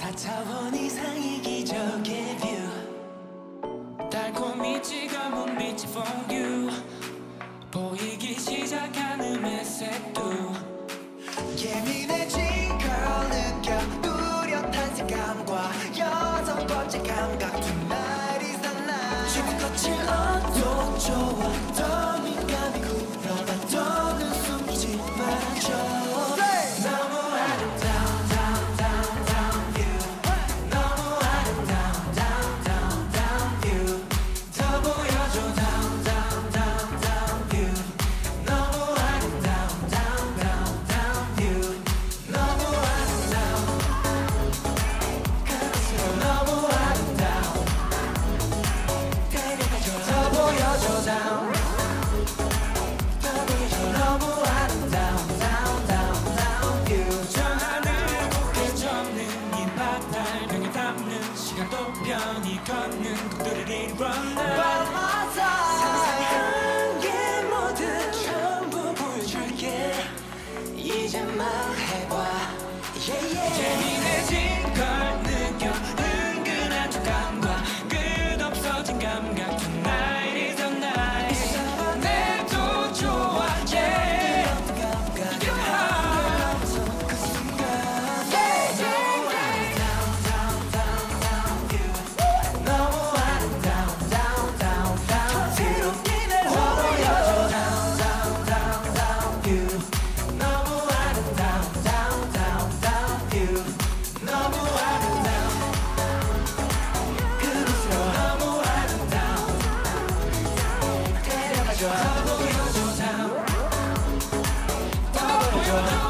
4차원 이상의 기적의 뷰. 못 미치 for you. 보이기 시작하는 메색도 예민해진 걸 느껴 뚜렷한 색감과 여섯 번째 감각 is the night 죽은 것을 얻도 좋아 더 이 바다를 병에 담는 시간도 편히 걷는 것들을 이뤄내. 상상한 게 모두 전부 보여줄게. 이제 말해봐. 예민 Double your